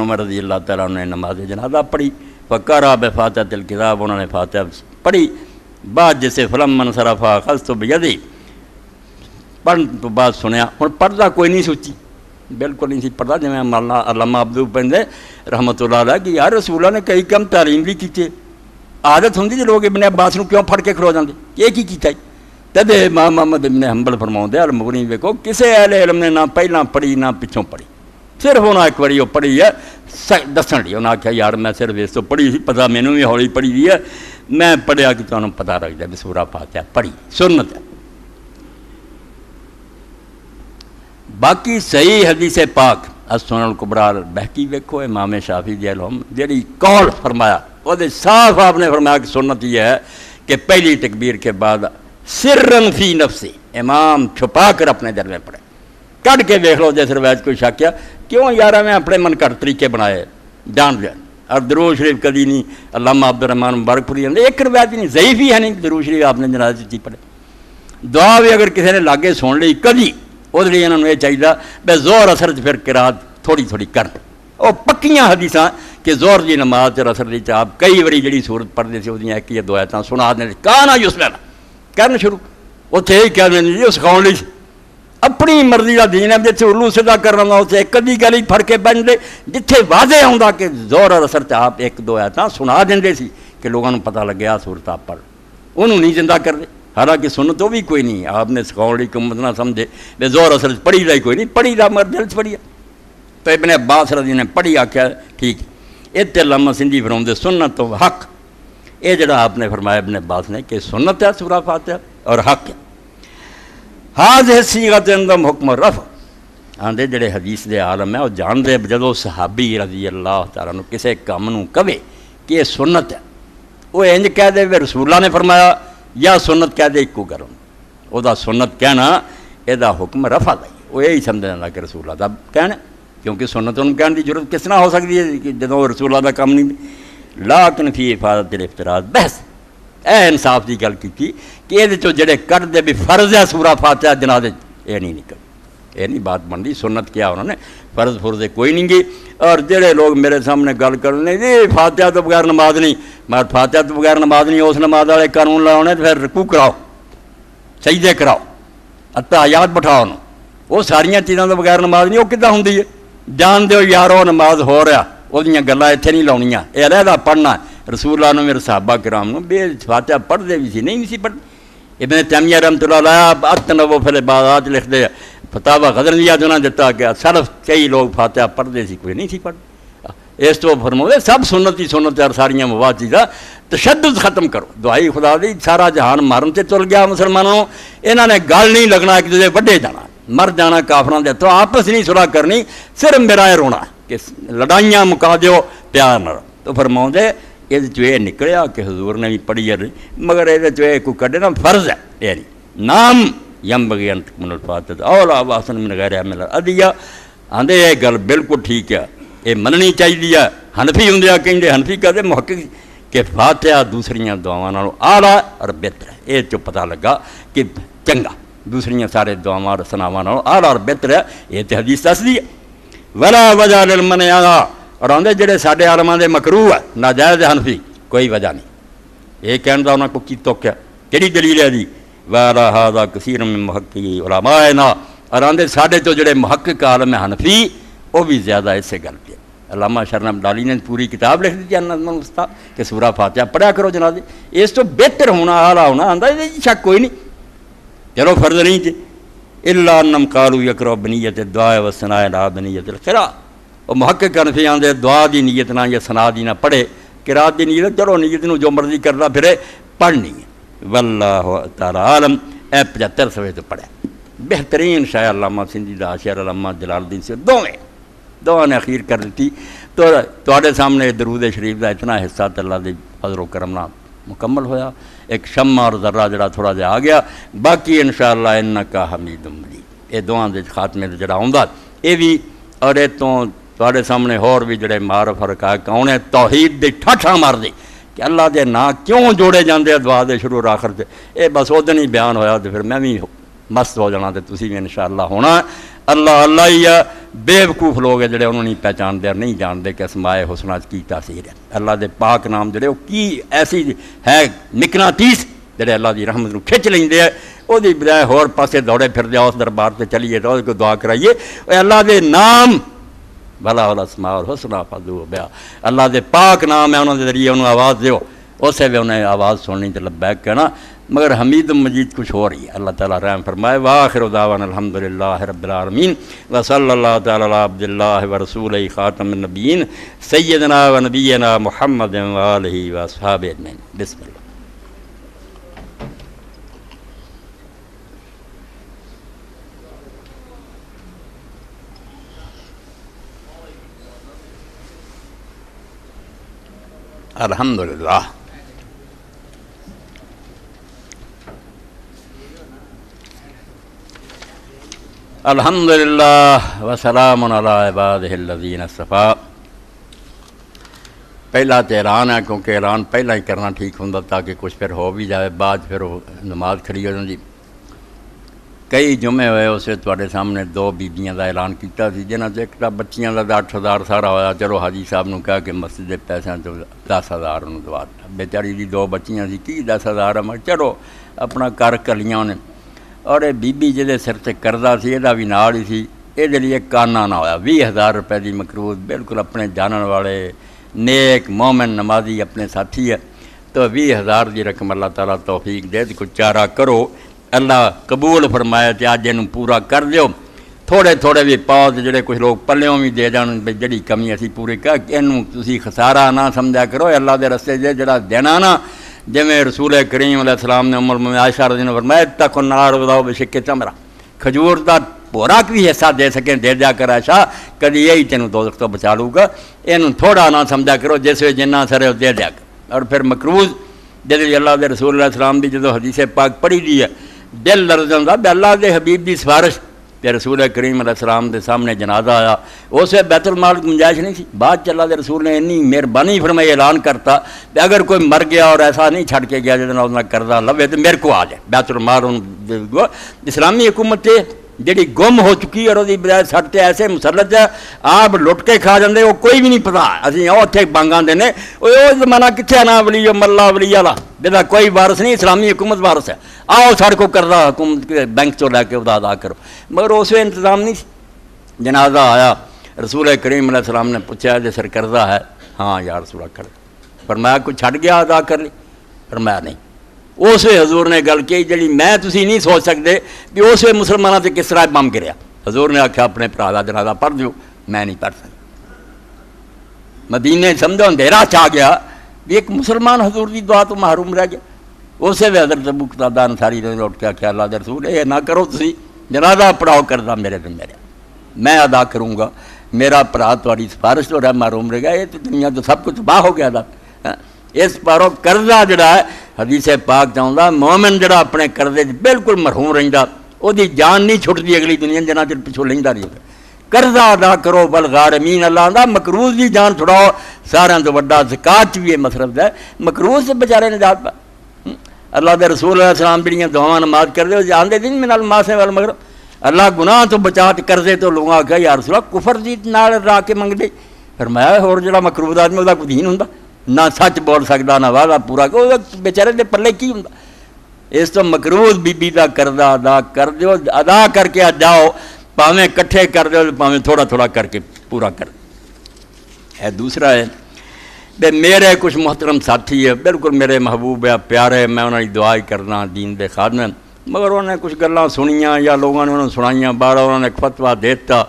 उमर रज़ी अल्लाह तला ने नमाज़ जनाजा पढ़ी फ़कर बेफाता तिल किताब उन्होंने फातह पढ़ी बाद जैसे फ़िल्म मनसरफा खस तो बजदी पढ़न तो बाद सुनिया हूँ पढ़ता कोई नहीं सोची बिल्कुल नहीं सी पढ़ता जिमें मौलाना अलामा अब्दुल पेंदे रहमतुल्लाह कि यार रसूला ने कई कम तालीम भी की आदत होंगी जो लोग इबन अब्बास को क्यों फड़ के खड़ो जाते ये की किया तद माँ मोहम्मद इबन फरमाते अल मुगनी वेखो किसी अहले इलम ने ना पहला पढ़ी ना पिछों पढ़ी सिर्फ़ उन्हें एक बारी पढ़ी है दसन ली उन्हें आख्या यार, मैं सिर्फ़ इस तो पढ़ी पता मैनू भी हौली पढ़ी दी है। मैं पढ़िया कि तुम्हें पता लग जाए सूरा फात्या पढ़ी सुनत है। बाकी सही हदीस पाक असुन कुबरार बहकी वेखो इमामे शाफी जलम जी कौल फरमाया वो साफ़ आपने फरमाया कि सुनत यह है कि पहली तकबीर के बाद सिरन फ़ी नफसी, इमाम छुपा कर अपने दिल में पढ़े। कढ़ के देख लो जिस रवायत कोई शक क्यों यार मैं अपने मन घट तरीके बनाए जान लिया और दरू शरीफ कभी नहीं अलामा अब्दुलरहमान मुबारकपुरी आते एक रवायत नहीं जईफ ही है नहीं दरू शरीफ आपने जनाज ची पढ़े दुआ भी अगर किसी ने लागे सुन ली कभी वो चाहिए बै ज़ोर असर फिर किरात थोड़ी थोड़ी कर वो पक्कियाँ हदीसा कि ज़ोर की नमाज़ च असर की आप कई बार जी सूरत पढ़ते थे वो एक दो आयत सुना दें कहा ना उस करन शुरू उत्थे यही दें जी सिखाने अपनी मर्ज़ी का दीन है उल्लू सीधा करना उत्थे एक अद्धी गल ही फड़ के बहते जिथे वादे आता कि ज़ोर और असर आप एक दो आयत सुना देंगे कि लोगों को पता लगे आ सूरत आप पढ़ उन्होंने नहीं ज़िंदा करते हालाँकि सुन तो भी कोई नहीं आपने सिखाने की उम्मत ना समझे वे ज़ोर असर पढ़ी दा कोई नहीं पढ़ी दा मर दिल पढ़ी तो इबन अब्बास रज़ी ने पढ़ी आख्या ठीक इतने लम्मा सिंधी फरमाते सुनत तो हक। ये जरा आपने फरमाया इबन अब्बास ने, कि सुनत है सुरा फातह, और हक है हाज है सीगत अंदम हुक्म रफ। आंदे जड़े हदीस के आलम है वह जानते जो सहाबी रज़ी अल्लाह तला किसी काम कहे कि यह सुनत है। वो इंज कह दे रसूला ने फरमाया, या सुनत कह दे इको करो। वह सुनत कहना यदा हुक्म रफा का वो यही समझ कि रसूला का कहना क्योंकि सुनत उन्होंने कहने की ज़रूरत किस तरह हो सकती है कि जो रसूला का काम नहीं। लाकन फ़ी हिफाजत ए इंसाफ की गल की कि ये जोड़े कटते भी फ़र्ज़ है सूरा फातह जनाजे ये नहीं निकल ये नहीं बात बनती सुनत किया उन्होंने फ़र्ज़ फुर्ज कोई नहीं गई और जोड़े लोग मेरे सामने गल करने फातह तो बगैर नमाज़ नहीं मैं फातह तो बगैर नमाज़ नहीं उस नमाज़ वाले कानून लाने तो फिर रकू कराओ सहीदे कराओ अत्ता याद बिठाओ वो सारिया चीज़ों तो बगैर नमाज़ नहीं वो कि होंगी है जान दो यारो नमाज़ हो रहा वो गल इतने नहीं लानिया यह अलहदा पढ़ना रसूला ने मेरे साहबा कराम बे फातह पढ़ते भी सी, नहीं सी पढ़ते इबन तैमिया लाया अत नवो फिर बाद लिखते फतावा गजरलिया जो दिता गया सरफ कई लोग फातह पढ़ते सी, कोई नहीं सी पढ़ते इस तो फरमाते सब सुनत ही सुनत और सारिया मवाद चीज़ा तशद खत्म करो। दुआई खुदा दी, सारा जहान मरन से तुल गया मुसलमानों। इन्होंने गल नहीं लगना एक दूसरे व्डे जाना। मर जाना काफर दे तो आपस नहीं सुलह करनी, सिर्फ़ मेरा रोना कि लड़ाइया मुका दो प्यार न तो फरमाते ये निकलिया कि हजूर ने भी पढ़ी है मगर ये कोई कड़े ना फ़र्ज़ है ये नहीं नाम यम बगैन मुनफात औला वासन में गैर मिला अदिया आंदे ये गल बिल्कुल ठीक है ये मननी चाहिए है हनफी होंगे कहेंगे हनफी कहते मुहक कि फातिहा दूसरिया दुआवों आला और बेहतर है ये पता लगा कि चंगा दूसरिया सारे दुआव रसनावान आला और बेहतर है ये तो हदीस दसदी है वला वजह मन आला और आते जोड़े साढ़े आलमा के मकरू है नाजायज हनफी, कोई वजह नहीं। ये कहने का उन्होंने की तुक है कि दलील है जी वाला हादा कसीर में महकी उलामाए ना आते साढ़े तो जोड़े महक आलम हनफी, वो भी ज़्यादा इसे गल पे अलामा शरणम डाली ने पूरी किताब लिख दी अनस्ता कि सूरा फातिहा पढ़ा करो जनाब इस तो बेहतर होना, आला होना, आंदा शक कोई नहीं। चलो फ़र्ज़ नहीं थे। इला नम कालू यकरो बनीयत दुआ वसनाए ला बनीयत खरा वो महक कनफी आंदे, दुआ की नीयत ना, या सना दी ना पढ़े। किरात की नीयत, चलो नीयत न जो मर्ज़ी करता फिरे, पढ़नी है। वल्ला तारा आलम ए पचहत्तर सवे तो पढ़े। बेहतरीन शायर लामा सिंधी का शायर लामा जलालुद्दीन से दोवें दुआ ने अखीर कर दी तो थोड़े सामने दरूद शरीफ का इतना हिस्सा तला के फजलो करम मुकम्मल होया। एक शम्मा और जर्रा जरा थोड़ा जहा आ गया। बाकी इन शाला इन्ना का हमीद उमली ये दोवां के खात्मे जरा आता ये भी और ये तो थोड़े सामने होर भी जोड़े मार फरक है कौन है तोहीद की ठाठा मार दी कि अल्लाह के ना क्यों जोड़े जाते दुआ दे शुरू आखिर यह बस उद ही बयान होया तो फिर मैं भी मस्त हो जाना तो तुम भी इन शाला होना अल्लाह अल्लाह ही आ बेवकूफ़ लोग है जोड़े उन्होंने पहचानते नहीं जानते कि समाए हुसना चीता सी अल्लाह के पाक नाम जोड़े वो की ऐसी है निकना तीस जोड़े अल्लाह की रहमत को खिंच लेंगे वो बजाय होर पास दौड़े फिर उस दरबार से चलीए तो दुआ कराइए अल्लाह के नाम भला वाला समार हुसना फदू ब्या अल्लाह के पाक नाम है, उन्होंने ज़रिए उन्होंने आवाज़ दो उसे भी उन्हें आवाज़ सुननी तो लब्बैक कहना। मगर हमीद मजीद कुछ हो रही है, अल्लाह ताला रहम फरमाए। वाखिर दावन, अल्हम्दुलिल्लाह रब्बिल आलमीन। व सल्लल्लाहु ताला अला अब्दुल्लाह व रसूल खातम नबीन सैयदना व नबीना मुहम्मद व आलिहि व अल्हम्दुलिल्लाह अल्हम्दुलिल्लाह वसलाम इबादीन सफ़ा पहला तो ऐलान है क्योंकि ऐलान पहला ही करना ठीक होंगे ताकि कुछ फिर हो भी जाए बाद फिर नमाज़ खड़ी हो जाती कई जुमे हुए उस थोड़े सामने दो बीबियां का ऐलान किया जिन्होंने एक तो बच्चियों का अठ हज़ार सारा होया चलो हाजी साहब ने कहा कि मस्जिद के पैसों तो दस हज़ार उन्होंने दवा बेचारी की दो बच्चियां सी की दस हज़ार है मैं चलो अपना कर कलियां उन्हें और ये बीबी जिहदे सिर से करदा सी ਇਹਦਾ ਵੀ ਨਾਲ ਹੀ ਸੀ ਇਹਦੇ ਲਈ ਕਾਨਾ ਨਾ ਹੋਇਆ 20000 ਰੁਪਏ ਦੀ ਮਕਰੂਜ਼ ਬਿਲਕੁਲ ਆਪਣੇ ਜਾਣਨ ਵਾਲੇ नेक मोमिन नमाजी अपने साथी है तो भी हज़ार की रकम अल्लाह ताला तौफीक दे तो कुछ चारा करो अल्लाह कबूल फरमाया तो अज इन पूरा कर दो थोड़े थोड़े भी पाओ तो जोड़े कुछ लोग पल्यों भी दे जान जी कमी असी पूरी कर इन खसारा ना समझा करो अल्लाह के रस्ते से जरा देना ना जिमें रसूल करीम सलाम ने उमर आयशा रज़ी ने फरमाया तक नार बताओ बेशिके चमरा खजूर का भोरा भी हिस्सा दे सकें दे दिया कर आशा कभी यही तेन दो तो बचा लूगा इन थोड़ा ना समझा करो जिस वे जिन्ना सर दे दिया कर और फिर मकरूज जद अल्लाह के रसूल सलाम की जो हदीसे पाक पढ़ी दी है दिल लर्ज होंगे भी अल्लाह के हबीब की सिफारिश तो रसूल करीम सलाम के सामने जनाजा आया उस बैतुल माल गुंजाइश नहीं थी बाद अल्लाह के रसूल ने इन्नी मेहरबानी फिर मैं ऐलान करता कि अगर कोई मर गया और ऐसा नहीं छड़ के गया जितना करदा लवे तो मेरे को आ जाए बैतुल माल इस्लामी हुकूमत ਜਿਹੜੀ ਗੁੰਮ ਹੋ ਚੁੱਕੀ ਔਰ ਉਹਦੀ ਬਜਾਏ ਸੱਟ ਤੇ ਐਸੇ ਮੁਸਲਤ ਹੈ ਆਪ ਲੁੱਟ ਕੇ ਖਾ ਜਾਂਦੇ ਉਹ ਕੋਈ ਵੀ ਨਹੀਂ ਪਤਾ ਅਸੀਂ ਉਹ ਉੱਥੇ ਬਾਂਗਾਂ ਦੇ ਨੇ ਉਹ ਜ਼ਮਾਨਾ ਕਿੱਥੇ ਨਾ ਵਲੀ ਉਹ ਮੱਲਾ ਵਲੀ ਵਾਲਾ बेटा कोई वारस नहीं इस्लामी हुकूमत वारस है आओ साढ़े को कर रहा हुकूमत बैंक चो लैके उदा अदा करो मगर उस इंतज़ाम नहीं जनाजा आया रसूल करीम सलाम ने पूछा जो सर करदा है हाँ यार रसूल कर पर मैं कुछ छड़ गया अदा कर ली पर मैं नहीं उस हजूर ने गल की जी मैं तुम नहीं सोच सकते कि उस मुसलमान से किस तरह बम गिरया हजूर ने आख्या अपने भरा का जनाजा पढ़ दो मैं नहीं पढ़ सकता मदीने समझो अंधेरा छा गया ਚਾ ਗਿਆ ਵੀ ਇੱਕ ਮੁਸਲਮਾਨ ਹਜ਼ੂਰ ਦੀ ਦੁਆ ਤੋਂ ਮਹਰੂਮ ਰਹਿ ਗਿਆ ਉਸੇ ਵੇ ਹਜ਼ਰਤ ਅਬੂ ਕਤਾਦਾ ਅਨਸਾਰੀ ਨੇ ਉੱਠ ਕੇ ਆਖਿਆ ਅੱਲਾਹ ਦੇ ਰਸੂਲ ਇਹ ਨਾ ਕਰੋ ਤੁਸੀਂ ਜਨਾਜ਼ਾ ਪੜਾਓ ਕਰਦਾ ਮੇਰੇ ਤੇ ਮੇਰੇ ਮੈਂ ਅਦਾ ਕਰੂੰਗਾ ਮੇਰਾ ਭਰਾ ਤੁਹਾਡੀ ਸਿਫਾਰਿਸ਼ ਤੋਂ ਰਹਿ ਮਹਰੂਮ ਰਹਿ ਗਿਆ ਇਹ ਤੇ ਦੁਨੀਆ ਤੋਂ ਸਭ ਕੁਝ ਤਬਾਹ ਹੋ ਗਿਆ ਦਾ ਇਸ ਪਾਰੋਂ ਕਰਜ਼ਾ ਜਿਹੜਾ ਹੈ ਹਦੀਸੇ ਪਾਕ ਚਾਹੁੰਦਾ ਮੂਮਨ ਜਿਹੜਾ ਆਪਣੇ ਕਰਜ਼ੇ 'ਚ ਬਿਲਕੁਲ ਮਰਹੂਮ ਰਹਿੰਦਾ ਉਹਦੀ ਜਾਨ ਨਹੀਂ ਛੁੱਟਦੀ ਅਗਲੀ ਦੁਨੀਆ ਜਨਾ ਚਿਰ ਪਿਛੋਂ ਲੈਂਦਾ ਰਹੀ ਕਰਜ਼ਾ ਅਦਾ ਕਰੋ ਬਲ ਗਾਰਮੀਨ ਅੱਲਾਹ ਦਾ ਮਕਰੂਜ਼ ਦੀ ਜਾਨ ਛੁਡਾਓ ਸਾਰਿਆਂ ਤੋਂ ਵੱਡਾ ਜ਼ਕਾਤ ਵੀ ਇਹ ਮਸਰਫ ਹੈ ਮਕਰੂਜ਼ ਦੇ ਵਿਚਾਰੇ ਨਜਾਤ ਪਾ ਅੱਲਾਹ ਦੇ ਰਸੂਲ ਸਲਾਮ ਜਿਹੜੀਆਂ ਦੁਆਵਾਂ ਨਮਾਜ਼ ਕਰਦੇ ਉਹ ਜਾਣਦੇ ਨਹੀਂ ਮਿਨਲ ਮਾਸੇ ਵਾਲ ਮਗਰ ਅੱਲਾਹ ਗੁਨਾਹ ਤੋਂ ਬਚਾ ਤੇ ਕਰਜ਼ੇ ਤੋਂ ਲੋਕਾਂ ਕਹੇ ਯਾ ਰਸੂਲਾ ਕੁਫਰ ਦੀ ਨਾਲ ਰਾ ਕੇ ਮੰਗਦੇ ਫਰਮਾਇਆ ਹੋਰ ਜਿਹੜਾ ਮਕਰੂਜ਼ ਆਦਮੀ ਉਹਦਾ ਕੋਈ ਦੀਨ ਹੁੰਦਾ ਨਾ ਸੱਚ ਬੋਲ ਸਕਦਾ ਨਾ ਵਾਦਾ ਪੂਰਾ ਉਹ ਵਿਚਾਰੇ ਦੇ ਪੱਲੇ ਕੀ ਹੁੰਦਾ ਇਸ ਤੋਂ ਮਕਰੂਜ਼ ਬੀਬੀ ਦਾ ਕਰਦਾ ਅਦਾ ਕਰ ਦਿਓ ਅਦਾ ਕਰਕੇ ਆ ਜਾਓ ਭਾਵੇਂ ਇਕੱਠੇ ਕਰ ਦਿਓ ਭਾਵੇਂ ਥੋੜਾ ਥੋੜਾ ਕਰਕੇ ਪੂਰਾ ਕਰ ਹੈ ਦੂਸਰਾ ਹੈ ਤੇ ਮੇਰੇ ਕੁਝ ਮੁਹਤਰਮ ਸਾਥੀ ਹੈ ਬਿਲਕੁਲ ਮੇਰੇ ਮਹਬੂਬ ਹੈ ਪਿਆਰੇ ਮੈਂ ਉਹਨਾਂ ਦੀ ਦੁਆ ਹੀ ਕਰਨਾ ਦੀਨ ਦੇ ਖਾਦਮੇ ਮਗਰ ਉਹਨੇ ਕੁਝ ਗੱਲਾਂ ਸੁਣੀਆਂ ਜਾਂ ਲੋਕਾਂ ਨੇ ਉਹਨਾਂ ਨੂੰ ਸੁਣਾਈਆਂ ਬਾਹਰ ਉਹਨਾਂ ਨੇ ਫਤਵਾ ਦੇ ਦਿੱਤਾ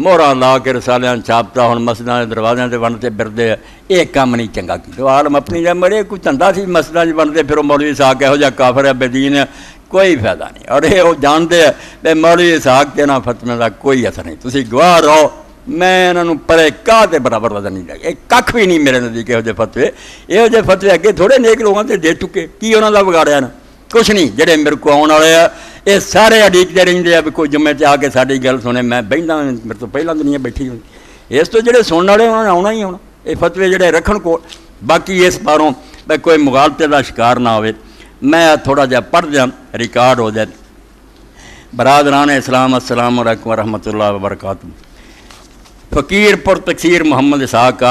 ਮੋਹਰਾਂ ਲਾ ਕੇ ਰਸਾਲਿਆਂ ਛਾਪਤਾ ਹੁਣ ਮਸਜਿਦਾਂ ਦੇ ਦਰਵਾਜ਼ਿਆਂ ਤੇ ਬਣਦੇ ਫਿਰਦੇ ਆ ਇਹ ਕੰਮ ਨਹੀਂ ਚੰਗਾ ਕੀਤਾ ਆਲਮ ਆਪਣੀ ਜਾਂ ਮਰੇ ਕੋਈ ਧੰਦਾ ਸੀ ਮਸਜਿਦਾਂ 'ਚ ਬਣਦੇ ਫਿਰ ਉਹ ਮੌਲਵੀ ਸਾਹਬ ਇਹੋ ਜਿਹਾ ਕਾਫਰ ਹੈ ਬੇਦੀਨ ਹੈ ਕੋਈ ਫਾਇਦਾ ਨਹੀਂ ਔਰ ਇਹ ਉਹ ਜਾਣਦੇ ਆ ਕਿ ਮੌਲਵੀ ਸਾਹਬ ਤੇ ਨਾ ਫਤਵੇਂ ਦਾ ਕੋਈ ਅਸਰ ਨਹੀਂ। ਤੁਸੀਂ ਗਵਾਹ ਰਹੋ। ਮੈਂ ਇਹਨਾਂ ਨੂੰ ਪਰੇ ਕਾਹ ਦੇ ਬਰਾਬਰ ਵਜ਼ਨ ਨਹੀਂ ਲੱਗੇ ਇਹ ਕੱਖ ਵੀ ਨਹੀਂ ਮੇਰੇ ਨਜ਼ਦੀਕ ਇਹੋ ਜਿਹੇ ਫਤਵੇ। ਇਹੋ ਜਿਹੇ ਫਤਵੇ ਅੱਗੇ ਥੋੜੇ ਨੇਕ ਲੋਕਾਂ ਤੇ ਦੇ ਚੁੱਕੇ। ਕੀ ਉਹਨਾਂ ਦਾ ਵਿਗਾੜਿਆ ਨਾ? ਕੁਛ ਨਹੀਂ। ਜਿਹੜੇ ਮੇਰੇ ਕੋ ਆਉਣ ਵਾਲੇ ਆ, ਇਹ ਸਾਰੇ ਅਡੀਕਦੇ ਰਹਿੰਦੇ ਆ ਵੀ ਕੋਈ ਜੁਮੇ 'ਚ ਆ ਕੇ ਸਾਡੀ ਗੱਲ ਸੁਣੇ। ਮੈਂ ਬੈਠਾ ਮੇਰੇ ਤੋਂ ਪਹਿਲਾਂ ਦੁਨੀਆ ਬੈਠੀ ਹੋਈ। ਇਸ ਤੋਂ ਜਿਹੜੇ ਸੁਣਨ ਵਾਲੇ ਉਹਨਾਂ ਨੇ ਆਉਣਾ ਹੀ ਆਉਣਾ। ਇਹ ਫਤਵੇ ਜਿਹੜੇ ਰੱਖਣ ਕੋਲ। ਬਾਕੀ ਇਸ ਬਾਰੋਂ ਵੀ ਕੋਈ ਮੁਗਾਲਤੇ ਦਾ ਸ਼ਿਕਾਰ ਨਾ ਹੋਵੇ। ਮੈਂ ਥੋੜਾ ਜਿਹਾ ਪੜ੍ਹ ਜਾਂ ਰਿਕਾਰਡ ਹੋ ਜਾਏ। बरदरान इस्लाम अस्सलाम वरहमल वर्क फ़कीर पुर तकसीर मोहम्मद इसहाक